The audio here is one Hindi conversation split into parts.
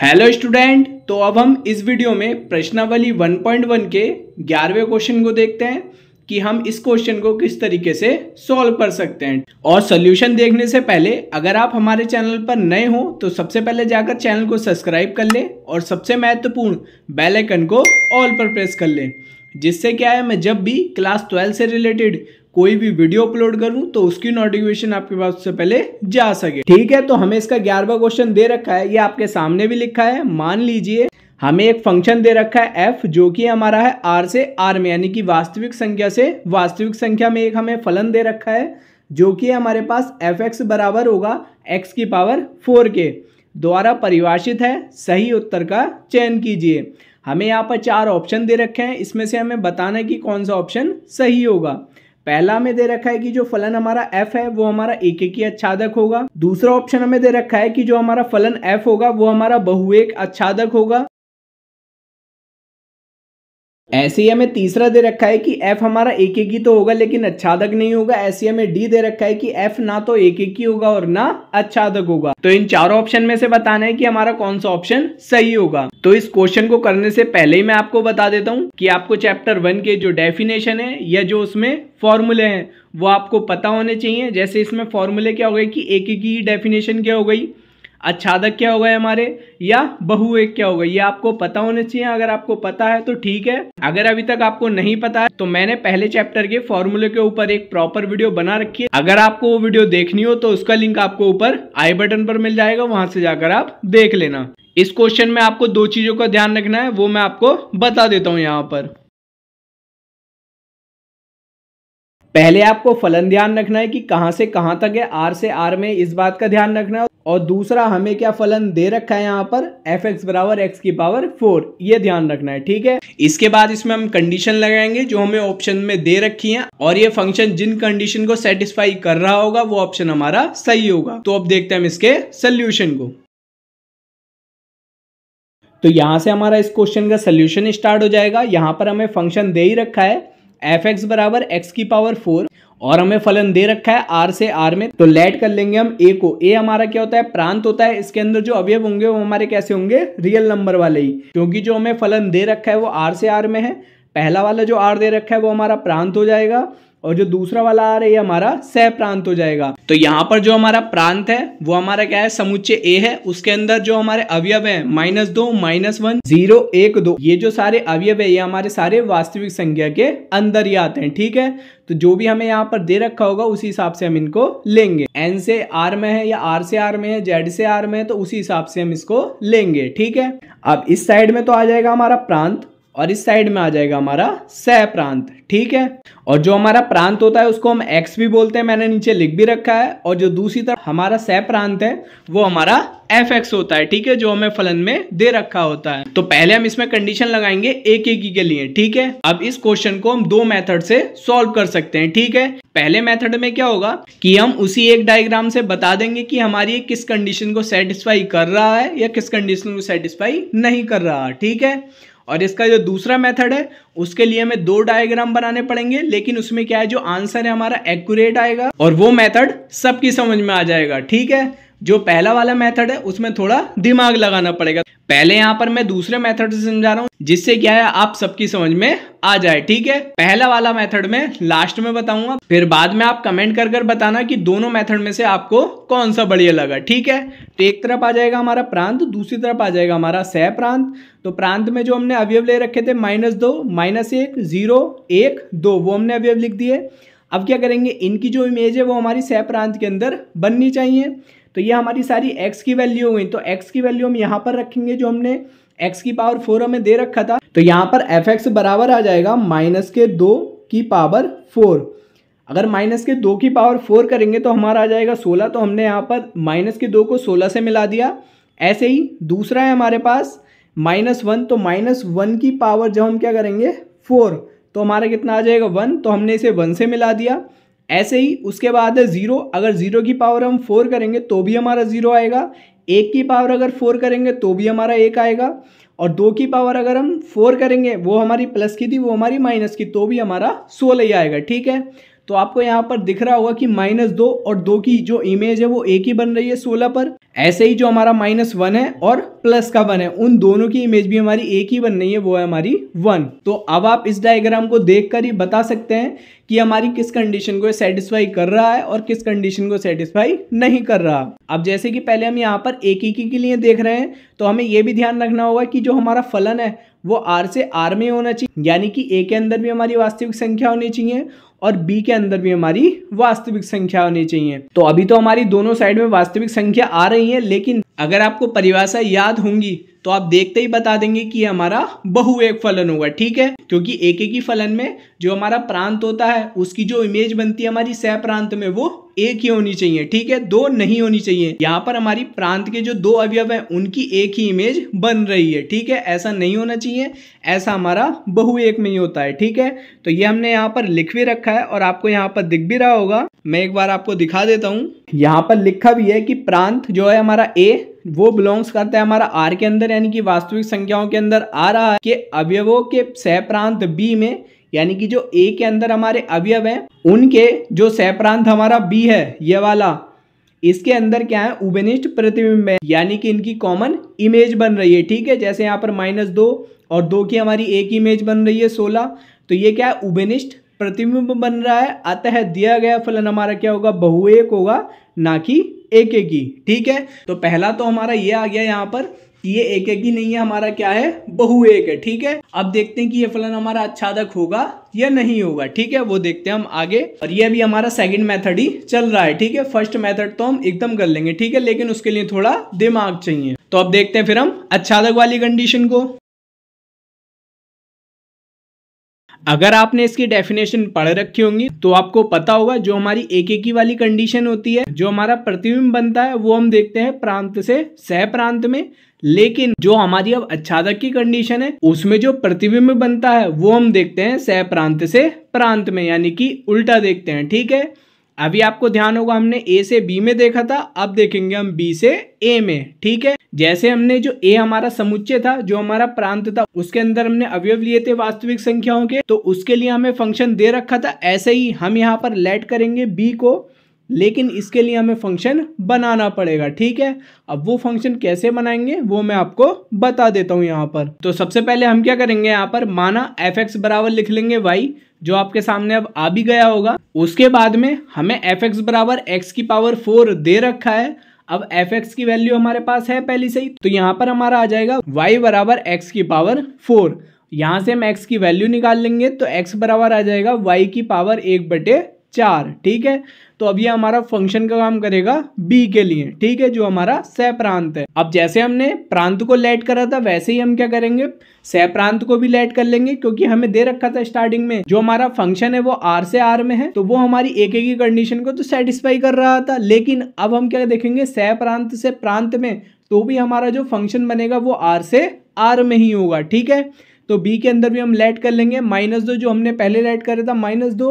हेलो स्टूडेंट तो अब हम इस वीडियो में प्रश्नावली 1.1 के ग्यारहवें क्वेश्चन को देखते हैं कि हम इस क्वेश्चन को किस तरीके से सॉल्व कर सकते हैं। और सोल्यूशन देखने से पहले, अगर आप हमारे चैनल पर नए हो तो सबसे पहले जाकर चैनल को सब्सक्राइब कर लें और सबसे महत्वपूर्ण बेल आइकन को ऑल पर प्रेस कर लें, जिससे क्या है, मैं जब भी क्लास ट्वेल्व से रिलेटेड कोई भी वीडियो अपलोड करूँ तो उसकी नोटिफिकेशन आपके पास उससे पहले जा सके। ठीक है तो हमें इसका ग्यारहवा क्वेश्चन दे रखा है। ये आपके सामने भी लिखा है। मान लीजिए, हमें एक फ़ंक्शन दे रखा है एफ़ जो कि हमारा है आर से आर में, यानी कि वास्तविक संख्या से वास्तविक संख्या में एक हमें फलन दे रखा है, जो कि हमारे पास एफ़ एक्स बराबर होगा एक्स की पावर फोर के। द्वारा परिभाषित है, सही उत्तर का चयन कीजिए। हमें यहाँ पर चार ऑप्शन दे रखे हैं। इसमें से हमें बताना है कि कौन सा ऑप्शन सही होगा। पहला हमें दे रखा है कि जो फलन हमारा एफ़ है, वो हमारा एक एक अच्छादक होगा। दूसरा ऑप्शन हमें दे रखा है कि जो हमारा फलन एफ़ होगा, वो हमारा बहुएक अच्छादक होगा। ऐसे ही हमें तीसरा दे रखा है कि एफ़ हमारा एक एक ही तो होगा, लेकिन अच्छादक नहीं होगा। ऐसे ही हमें डी दे रखा है कि एफ़ ना तो एक एक ही होगा और ना अच्छादक होगा। तो इन चारों ऑप्शन में से बताना है कि हमारा कौन सा ऑप्शन सही होगा। तो इस क्वेश्चन को करने से पहले ही मैं आपको बता देता हूँ कि आपको चैप्टर वन के जो डेफिनेशन है या जो उसमें फॉर्मूले हैं, वो आपको पता होने चाहिए। जैसे इसमें फॉर्मूले क्या हो गए कि एक एक ही डेफिनेशन क्या हो गई? अच्छादक क्या हो गए हमारे? या बहु एक क्या हो गई? ये आपको पता होना चाहिए, अगर आपको पता है तो ठीक है। अगर अभी तक आपको नहीं पता है तो मैंने पहले चैप्टर के फॉर्मूले के ऊपर एक प्रॉपर वीडियो बना रखी है। अगर आपको वो वीडियो देखनी हो तो उसका लिंक आपको ऊपर आई बटन पर मिल जाएगा, वहाँ से जाकर आप देख लेना। इस क्वेश्चन में आपको दो चीज़ों का ध्यान रखना है, वो मैं आपको बता देता हूँ यहाँ पर। पहले आपको फलन ध्यान रखना है कि कहाँ से कहाँ तक है, आर से आर में इस बात का ध्यान रखना है। और दूसरा, हमें क्या फलन दे रखा है यहाँ पर? एफ़ एक्स बराबर एक्स की पावर फोर ये ध्यान रखना है, ठीक है? इसके बाद इसमें हम कंडीशन लगाएँगे, जो हमें ऑप्शन में दे रखी है, और ये फ़ंक्शन जिन कंडीशन को सेटिस्फाई कर रहा होगा, वो ऑप्शन हमारा सही होगा। तो अब देखते हैं हम इसके सोल्यूशन को। तो यहाँ से हमारा इस क्वेश्चन का सोल्यूशन स्टार्ट हो जाएगा। यहाँ पर हमें फ़ंक्शन दे ही रखा है एफ़ एक्स बराबर एक्स की पावर फोर और हमें फलन दे रखा है आर से आर में। तो लेट कर लेंगे हम ए को। ए हमारा क्या होता है? प्रांत होता है। इसके अंदर जो अवयव होंगे, वो हमारे कैसे होंगे? रियल नंबर वाले ही। क्योंकि जो हमें फलन दे रखा है, वो आर से आर में है। पहला वाला जो आर दे रखा है, वो हमारा प्रांत हो जाएगा। और जो दूसरा वाला आ रहा है हमारा सह प्रांत हो जाएगा। तो यहाँ पर जो हमारा प्रांत है, वो हमारा क्या है? समुच्चय ए है। उसके अंदर जो हमारे अवयव है माइनस दो माइनस वन ज़ीरो एक, दो, ये जो सारे अवयव है, ये हमारे सारे वास्तविक संख्या के अंदर ही आते हैं, ठीक है? तो जो भी हमें यहाँ पर दे रखा होगा, उसी हिसाब से हम इनको लेंगे। एन से आर में है या आर से आर में है जेड से आर में है तो उसी हिसाब से हम इसको लेंगे, ठीक है? अब इस साइड में तो आ जाएगा हमारा प्रांत। और इस साइड में आ जाएगा हमारा सह प्रांत, ठीक है? और जो हमारा प्रांत होता है, उसको हम एक्स भी बोलते हैं, मैंने नीचे लिख भी रखा है। और जो दूसरी तरफ़ हमारा सह प्रांत है, वो हमारा एफ़ एक्स होता है, ठीक है? जो हमें फलन में दे रखा होता है। तो पहले हम इसमें कंडीशन लगाएँगे एक एक के लिए, ठीक है? अब इस क्वेश्चन को हम दो मेथड से सॉल्व कर सकते हैं, ठीक है? पहले मेथड में क्या होगा कि हम उसी एक डायग्राम से बता देंगे कि हमारी किस कंडीशन को सेटिस्फाई कर रहा है या किस कंडीशन को सेटिस्फाई नहीं कर रहा, ठीक है? और इसका जो दूसरा मेथड है, उसके लिए हमें दो डायग्राम बनाने पड़ेंगे, लेकिन उसमें क्या है, जो आंसर है हमारा एक्यूरेट आएगा और वो मेथड सबकी समझ में आ जाएगा, ठीक है? जो पहला वाला मेथड है, उसमें थोड़ा दिमाग लगाना पड़ेगा। पहले यहाँ पर मैं दूसरे मेथड से समझा रहा हूँ, जिससे क्या है, आप सबकी समझ में आ जाए, ठीक है? पहला वाला मेथड में लास्ट में बताऊँगा, फिर बाद में आप कमेंट कर कर बताना कि दोनों मेथड में से आपको कौन सा बढ़िया लगा, ठीक है? तो एक तरफ़ आ जाएगा हमारा प्रांत, दूसरी तरफ़ आ जाएगा हमारा सह प्रांत। तो प्रांत में जो हमने अवयव ले रखे थे माइनस दो माइनस एक ज़ीरो एक, दो, वो हमने अवयव लिख दिए। अब क्या करेंगे, इनकी जो इमेज है, वो हमारी सह प्रांत के अंदर बननी चाहिए। तो ये हमारी सारी x की वैल्यू हो गई तो x की वैल्यू हम यहाँ पर रखेंगे जो हमने x की पावर फोर हमें दे रखा था। तो यहाँ पर एफ़ एक्स बराबर आ जाएगा माइनस के दो की पावर फोर अगर माइनस के दो की पावर फोर करेंगे तो हमारा आ जाएगा सोलह। तो हमने यहाँ पर माइनस के दो को सोलह से मिला दिया। ऐसे ही दूसरा है हमारे पास माइनस वन तो माइनस वन की पावर जब हम क्या करेंगे? फोर तो हमारा कितना आ जाएगा वन तो हमने इसे वन से मिला दिया। ऐसे ही उसके बाद है ज़ीरो अगर ज़ीरो की पावर हम फोर करेंगे तो भी हमारा ज़ीरो आएगा। एक की पावर अगर फोर करेंगे तो भी हमारा एक आएगा। और दो की पावर अगर हम फोर करेंगे, वो हमारी प्लस की थी, वो हमारी माइनस की तो भी हमारा सोलह ही आएगा। ठीक है? तो आपको यहाँ पर दिख रहा होगा कि माइनस दो और दो की जो इमेज है वो एक ही बन रही है सोलह पर। ऐसे ही जो हमारा माइनस वन है और प्लस का वन है, उन दोनों की इमेज भी हमारी एक ही बन रही है, वो है हमारी वन। तो अब आप इस डायग्राम को देखकर ही बता सकते हैं कि हमारी किस कंडीशन को सेटिस्फाई कर रहा है और किस कंडीशन को सेटिस्फाई नहीं कर रहा। अब जैसे कि पहले हम यहाँ पर एक ही के लिए देख रहे हैं तो हमें यह भी ध्यान रखना होगा कि जो हमारा फलन है, वो आर से आर में होना चाहिए, यानी कि ए के अंदर भी हमारी वास्तविक संख्या होनी चाहिए और बी के अंदर भी हमारी वास्तविक संख्या होनी चाहिए। तो अभी तो हमारी दोनों साइड में वास्तविक संख्या आ रही है, लेकिन अगर आपको परिभाषा याद होंगी तो आप देखते ही बता देंगे कि हमारा बहु एक फलन होगा, ठीक है? क्योंकि एक एक ही फलन में जो हमारा प्रांत होता है, उसकी जो इमेज बनती है हमारी सह प्रांत में, वो एक ही होनी चाहिए, ठीक है? दो नहीं होनी चाहिए। यहाँ पर हमारी प्रांत के जो दो अवयव हैं, उनकी एक ही इमेज बन रही है, ठीक है? ऐसा नहीं होना चाहिए, ऐसा हमारा बहु एक में ही होता है, ठीक है? तो ये हमने यहाँ पर लिख भी रखा है, और आपको यहाँ पर दिख भी रहा होगा। मैं एक बार आपको दिखा देता हूँ। यहाँ पर लिखा भी है कि प्रांत जो है हमारा ए वो बिलोंग्स करता है हमारा आर के अंदर, यानी कि वास्तविक संख्याओं के अंदर आ रहा है कि अवयवों के सह प्रांत बी में, यानी कि जो ए के अंदर हमारे अवयव हैं, उनके जो सह प्रांत हमारा बी है, ये वाला, इसके अंदर क्या है? उबनिष्ठ प्रतिबिंब है, यानी कि इनकी कॉमन इमेज बन रही है, ठीक है? जैसे यहाँ पर माइनस दो और दो की हमारी एक इमेज बन रही है, सोलह तो ये क्या है? उबनिष्ठ प्रतिबिंब बन रहा है, अतः दिया गया फलन हमारा क्या होगा? बहुएक होगा ना कि एक एक ही ठीक है? तो पहला तो हमारा ये आ गया यहाँ पर ये एक एक ही नहीं है, हमारा क्या है? बहु एक है, ठीक है? अब देखते हैं कि ये फलन हमारा अच्छादक होगा या नहीं होगा, ठीक है? वो देखते हैं हम आगे। और ये अभी हमारा सेकंड मेथड ही चल रहा है, ठीक है? फ़र्स्ट मेथड तो हम एकदम कर लेंगे, ठीक है? लेकिन उसके लिए थोड़ा दिमाग चाहिए। तो अब देखते हैं फिर हम अच्छादक वाली कंडीशन को। अगर आपने इसकी डेफिनेशन पढ़ रखी होंगी तो आपको पता होगा जो हमारी एक एक वाली कंडीशन होती है, जो हमारा प्रतिबिंब बनता है, वो हम देखते हैं प्रांत से सह प्रांत में। लेकिन जो हमारी अब अच्छादक की कंडीशन है, उसमें जो प्रतिबिंब बनता है, वो हम देखते हैं सह प्रांत से प्रांत में, यानी कि उल्टा देखते हैं, ठीक है? अभी आपको ध्यान होगा, हमने ए से बी में देखा था, अब देखेंगे हम बी से ए में, ठीक है? जैसे हमने जो ए हमारा समुच्चय था, जो हमारा प्रांत था, उसके अंदर हमने अवयव लिए थे वास्तविक संख्याओं के तो उसके लिए हमें फ़ंक्शन दे रखा था। ऐसे ही हम यहाँ पर लेट करेंगे बी को, लेकिन इसके लिए हमें फ़ंक्शन बनाना पड़ेगा, ठीक है? अब वो फ़ंक्शन कैसे बनाएँगे, वो मैं आपको बता देता हूँ यहाँ पर। तो सबसे पहले हम क्या करेंगे यहाँ पर? माना एफ़ एक्स बराबर लिख लेंगे वाई जो आपके सामने अब आ भी गया होगा। उसके बाद में हमें एफ़ एक्स बराबर एक्स की पावर फोर दे रखा है। अब एफ़ एक्स की वैल्यू हमारे पास है पहले से ही तो यहाँ पर हमारा आ जाएगा वाई बराबर एक्स की पावर फोर यहाँ से हम एक्स की वैल्यू निकाल लेंगे तो एक्स बराबर आ जाएगा वाई की पावर एक बटे चार, ठीक है? तो अब ये हमारा फ़ंक्शन का काम करेगा बी के लिए, ठीक है, जो हमारा सह प्रांत है। अब जैसे हमने प्रांत को लेट करा था, वैसे ही हम क्या करेंगे? सह प्रांत को भी लेट कर लेंगे, क्योंकि हमें दे रखा था स्टार्टिंग में। जो हमारा फ़ंक्शन है, वो आर से आर में है तो वो हमारी एक एक कंडीशन को तो सेटिस्फाई कर रहा था। लेकिन अब हम क्या देखेंगे? सह प्रांत से प्रांत में तो भी हमारा जो फ़ंक्शन बनेगा, वो आर से आर में ही होगा, ठीक है? तो बी के अंदर भी हम लेट कर लेंगे। माइनस दो जो हमने पहले लेट करा था माइनस दो।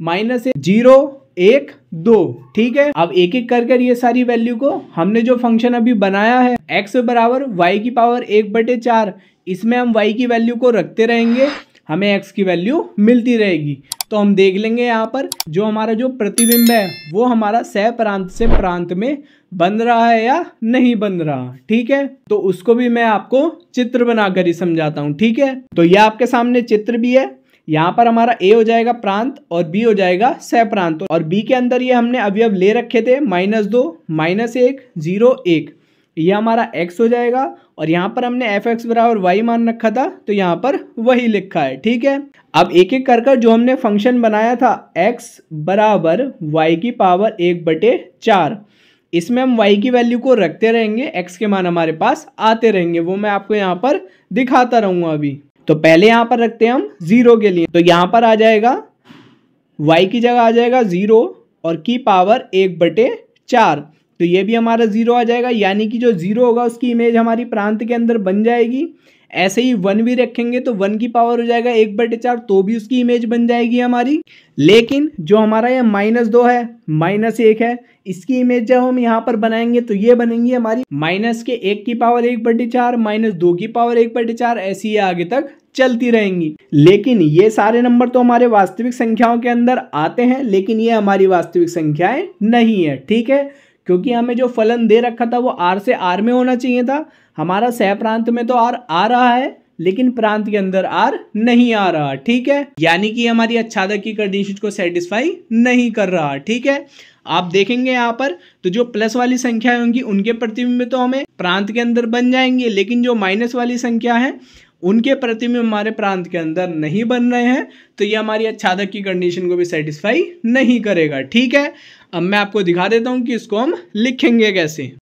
माइनस ज़ीरो एक, दो, ठीक है? अब एक एक कर कर ये सारी वैल्यू को हमने जो फ़ंक्शन अभी बनाया है, x बराबर y की पावर एक बटे चार, इसमें हम y की वैल्यू को रखते रहेंगे, हमें x की वैल्यू मिलती रहेगी। तो हम देख लेंगे यहाँ पर, जो हमारा जो प्रतिबिंब है, वो हमारा सह प्रांत से प्रांत में बन रहा है या नहीं बन रहा, ठीक है? तो उसको भी मैं आपको चित्र बनाकर ही समझाता हूँ, ठीक है? तो यह आपके सामने चित्र भी है यहाँ पर हमारा ए हो जाएगा प्रांत और बी हो जाएगा सह प्रांत और बी के अंदर ये हमने अवयव ले रखे थे माइनस दो माइनस एक ज़ीरो एक। ये हमारा एक्स हो जाएगा और यहाँ पर हमने एफ़ एक्स बराबर वाई मान रखा था तो यहाँ पर वही लिखा है, ठीक है? अब एक एक कर कर जो हमने फ़ंक्शन बनाया था एक्स बराबर वाई की पावर एक बटे चार। इसमें हम y की वैल्यू को रखते रहेंगे, x के मान हमारे पास आते रहेंगे, वो मैं आपको यहाँ पर दिखाता रहूँगा अभी। तो पहले यहाँ पर रखते हैं हम ज़ीरो के लिए। तो यहाँ पर आ जाएगा वाई की जगह आ जाएगा ज़ीरो और की पावर एक बटे चार। तो ये भी हमारा ज़ीरो आ जाएगा, यानी कि जो ज़ीरो होगा उसकी इमेज हमारी प्रांत के अंदर बन जाएगी। ऐसे ही वन भी रखेंगे तो वन की पावर हो जाएगा एक बटे चार तो भी उसकी इमेज बन जाएगी हमारी। लेकिन जो हमारा ये माइनस दो है माइनस एक है, इसकी इमेज जब हम यहाँ पर बनाएँगे तो ये बनेंगी हमारी माइनस के एक की पावर एक बटे चार माइनस दो की पावर एक बटे चार, ऐसी ये आगे तक चलती रहेंगी। लेकिन ये सारे नंबर तो हमारे वास्तविक संख्याओं के अंदर आते हैं, लेकिन ये हमारी वास्तविक संख्याएँ नहीं है, ठीक है? क्योंकि हमें जो फलन दे रखा था वो आर से आर में होना चाहिए था। हमारा सह प्रांत में तो आर आ रहा है, लेकिन प्रांत के अंदर आर नहीं आ रहा, ठीक है? यानी कि हमारी अच्छादक की कंडीशन को सेटिस्फाई नहीं कर रहा, ठीक है? आप देखेंगे यहाँ पर तो जो प्लस वाली संख्या होंगी, उनके प्रतिबिंब तो हमें प्रांत के अंदर बन जाएँगे, लेकिन जो माइनस वाली संख्या है, उनके प्रतिबिंब हमारे प्रांत के अंदर नहीं बन रहे हैं तो ये हमारी अच्छादक की कंडीशन को भी सेटिस्फाई नहीं करेगा, ठीक है? अब मैं आपको दिखा देता हूँ कि इसको हम लिखेंगे कैसे।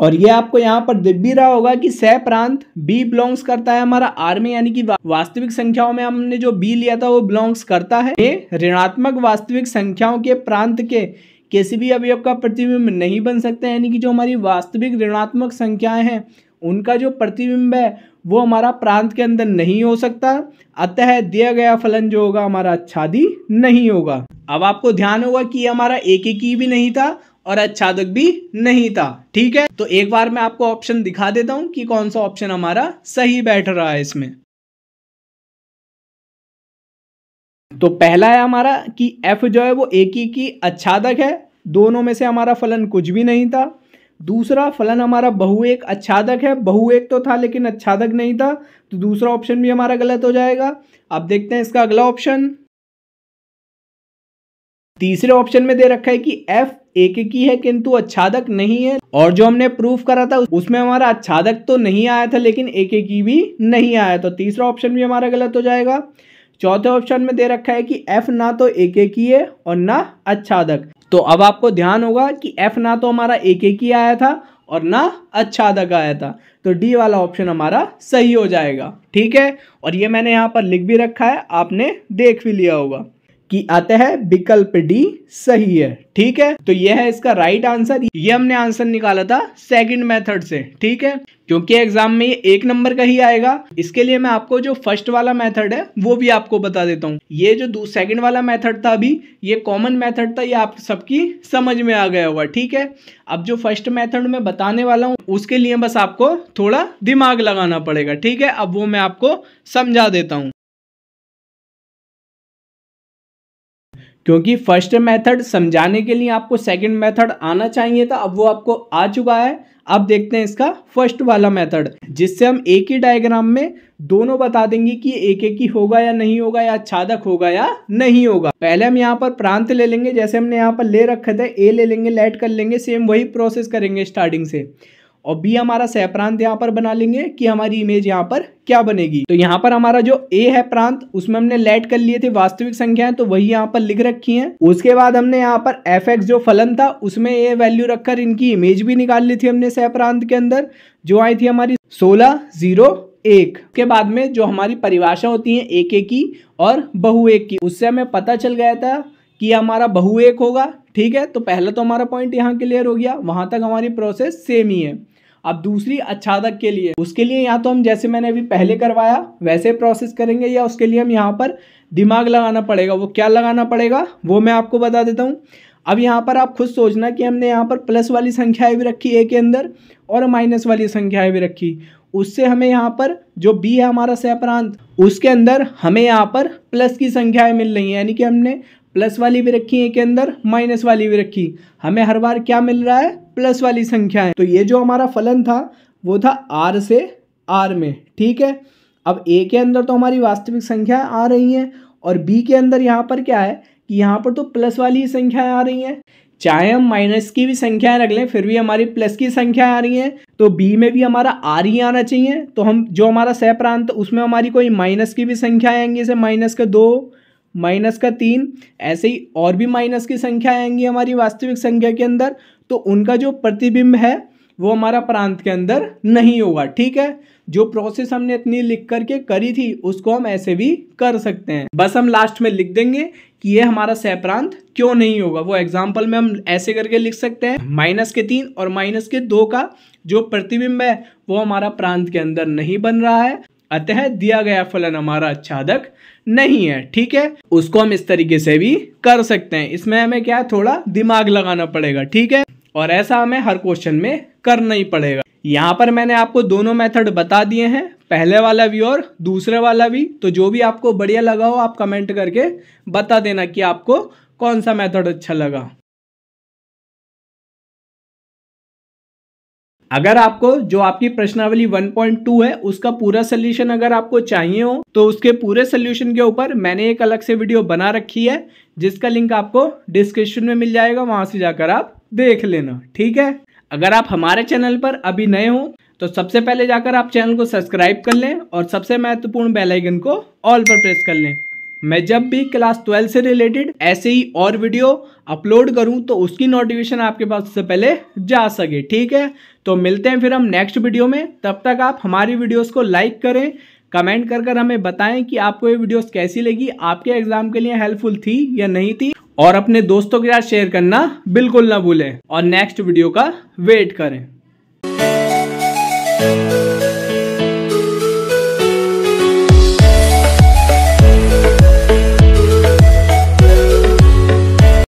और ये आपको यहाँ पर दिख भी रहा होगा कि सह प्रांत बी बिलोंग्स करता है हमारा आर में यानी कि वास्तविक संख्याओं में हमने जो बी लिया था वो बिलोंग्स करता है। ये ऋणात्मक वास्तविक संख्याओं के प्रांत के किसी भी अवयव का प्रतिबिंब नहीं बन सकता, यानी कि जो हमारी वास्तविक ऋणात्मक संख्याएँ हैं उनका जो प्रतिबिंब है, वो हमारा प्रांत के अंदर नहीं हो सकता। अतः दिया गया फलन जो होगा, हमारा आच्छादी नहीं होगा। अब आपको ध्यान होगा कि हमारा एक एक ही भी नहीं था और अच्छादक भी नहीं था। ठीक है? तो एक बार मैं आपको ऑप्शन दिखा देता हूँ कि कौन सा ऑप्शन हमारा सही बैठ रहा है इसमें। तो पहला है हमारा कि एफ़ जो है वो एक ही की अच्छादक है। दोनों में से हमारा फलन कुछ भी नहीं था। दूसरा फलन हमारा बहु एक अच्छादक है, बहु एक तो था लेकिन अच्छादक नहीं था तो दूसरा ऑप्शन भी हमारा गलत हो जाएगा। अब देखते हैं इसका अगला ऑप्शन तीसरे ऑप्शन में दे रखा है कि एफ़ एक की है किंतु अच्छादक नहीं है, और जो हमने प्रूफ करा था, उसमें हमारा अच्छादक तो नहीं आया था, लेकिन एक की भी नहीं आया तो तीसरा ऑप्शन भी हमारा गलत हो जाएगा। चौथे ऑप्शन में दे रखा है कि एफ़ ना तो एक एक ही है और ना अच्छादक तो अब आपको ध्यान होगा कि एफ़ ना तो हमारा एक एक ही आया था और ना अच्छादक आया था। तो डी वाला ऑप्शन हमारा सही हो जाएगा। ठीक है? और ये मैंने यहाँ पर लिख भी रखा है, आपने देख भी लिया होगा। कि अतः विकल्प डी सही है। ठीक है? तो यह है इसका राइट आंसर ये हमने आंसर निकाला था सेकंड मेथड से। ठीक है? क्योंकि एग्ज़ाम में ये एक नंबर का ही आएगा। इसके लिए मैं आपको जो फ़र्स्ट वाला मेथड है, वो भी आपको बता देता हूँ। ये जो सेकंड वाला मेथड था अभी, ये कॉमन मेथड था, ये आप सबकी समझ में आ गया होगा। ठीक है? अब जो फ़र्स्ट मेथड में बताने वाला हूँ, उसके लिए बस आपको थोड़ा दिमाग लगाना पड़ेगा। ठीक है? अब वो मैं आपको समझा देता हूँ। क्योंकि फ़र्स्ट मेथड समझाने के लिए आपको सेकंड मेथड आना चाहिए था, अब वो आपको आ चुका है। अब देखते हैं इसका फ़र्स्ट वाला मेथड, जिससे हम एक ही डायग्राम में दोनों बता देंगे कि एक एक ही होगा या नहीं होगा, या छादक होगा या नहीं होगा। पहले हम यहाँ पर प्रांत ले लेंगे, जैसे हमने यहाँ पर ले रखे थे ए ले लेंगे लेट कर लेंगे सेम वही प्रोसेस करेंगे स्टार्टिंग से। और बी हमारा सह प्रांत यहाँ पर बना लेंगे कि हमारी इमेज यहाँ पर क्या बनेगी। तो यहाँ पर हमारा जो ए है प्रांत, उसमें हमने लेट कर लिए थे वास्तविक संख्याएँ तो वही यहाँ पर लिख रखी हैं। उसके बाद हमने यहाँ पर एफ़ एक्स जो फलन था, उसमें ए वैल्यू रखकर इनकी इमेज भी निकाल ली थी हमने सह प्रांत के अंदर, जो आई थी हमारी सोलह, ज़ीरो, एक। के बाद में जो हमारी परिभाषा होती है, एक एक की और बहु, एक की, उससे हमें पता चल गया था कि हमारा बहु, एक होगा। ठीक है? तो पहला तो हमारा पॉइंट यहाँ क्लियर हो गया। वहाँ तक हमारी प्रोसेस सेम ही है। अब दूसरी अच्छादक के लिए, उसके लिए या तो हम जैसे मैंने अभी पहले करवाया, वैसे प्रोसेस करेंगे या उसके लिए हम यहाँ पर दिमाग लगाना पड़ेगा। वो क्या लगाना पड़ेगा, वो मैं आपको बता देता हूँ। अब यहाँ पर आप खुद सोचना कि हमने यहाँ पर प्लस वाली संख्याएँ भी रखी ए के अंदर और माइनस वाली संख्याएँ भी रखी। उससे हमें यहाँ पर जो बी है हमारा सहप्रांत उसके अंदर हमें यहाँ पर प्लस की संख्याएँ मिल रही हैं। यानी कि हमने प्लस वाली भी रखी है के अंदर, माइनस वाली भी रखी। हमें हर बार क्या मिल रहा है? प्लस वाली संख्या है। तो ये जो हमारा फलन था, वो था आर से आर में, ठीक है? अब ए के अंदर तो हमारी वास्तविक संख्या आ रही हैं और बी के अंदर यहाँ पर क्या है कि यहाँ पर तो प्लस वाली ही संख्याएँ आ रही हैं। चाहे हम माइनस की भी संख्याएँ रख लें, फिर भी हमारी प्लस की संख्याएँ आ रही हैं। तो बी में भी हमारा आर ही आना चाहिए। तो हम, जो हमारा सह प्रांत, उसमें हमारी कोई माइनस की भी संख्या आएँगी, जैसे माइनस का दो माइनस का तीन, ऐसे ही और भी माइनस की संख्या आएँगी हमारी वास्तविक संख्या के अंदर तो उनका जो प्रतिबिंब है, वो हमारा प्रांत के अंदर नहीं होगा, ठीक है? जो प्रोसेस हमने इतनी लिख करके करी थी, उसको हम ऐसे भी कर सकते हैं। बस हम लास्ट में लिख देंगे कि ये हमारा सह प्रांत क्यों नहीं होगा। वो एग्ज़ाम्पल में हम ऐसे करके लिख सकते हैं, माइनस के तीन और माइनस के दो का जो प्रतिबिंब है, वो हमारा प्रांत के अंदर नहीं बन रहा है। अतः दिया गया फलन हमारा आच्छादक नहीं है, ठीक है? उसको हम इस तरीके से भी कर सकते हैं। इसमें हमें क्या है? थोड़ा दिमाग लगाना पड़ेगा, ठीक है? और ऐसा हमें हर क्वेश्चन में करना ही पड़ेगा। यहाँ पर मैंने आपको दोनों मेथड बता दिए हैं। पहले वाला भी और दूसरे वाला भी। तो जो भी आपको बढ़िया लगा हो, आप कमेंट करके बता देना कि आपको कौन सा मेथड अच्छा लगा। अगर आपको जो आपकी प्रश्नावली 1.2 है, उसका पूरा सोल्यूशन अगर आपको चाहिए हो तो उसके पूरे सोल्यूशन के ऊपर मैंने एक अलग से वीडियो बना रखी है, जिसका लिंक आपको डिस्क्रिप्शन में मिल जाएगा, वहाँ से जाकर आप देख लेना, ठीक है? अगर आप हमारे चैनल पर अभी नए हो तो सबसे पहले जाकर आप चैनल को सब्सक्राइब कर लें और सबसे महत्वपूर्ण बेलाइकन को ऑल पर प्रेस कर लें। मैं जब भी क्लास ट्वेल्व से रिलेटेड ऐसे ही और वीडियो अपलोड करूँ तो उसकी नोटिफिकेशन आपके पास सबसे पहले जा सके, ठीक है? तो मिलते हैं फिर हम नेक्स्ट वीडियो में। तब तक आप हमारी वीडियोस को लाइक करें कमेंट कर कर हमें बताएँ कि आपको ये वीडियोस कैसी लगी, आपके एग्ज़ाम के लिए हेल्पफुल थी या नहीं थी, और अपने दोस्तों के साथ शेयर करना बिल्कुल ना भूलें। और नेक्स्ट वीडियो का वेट करें।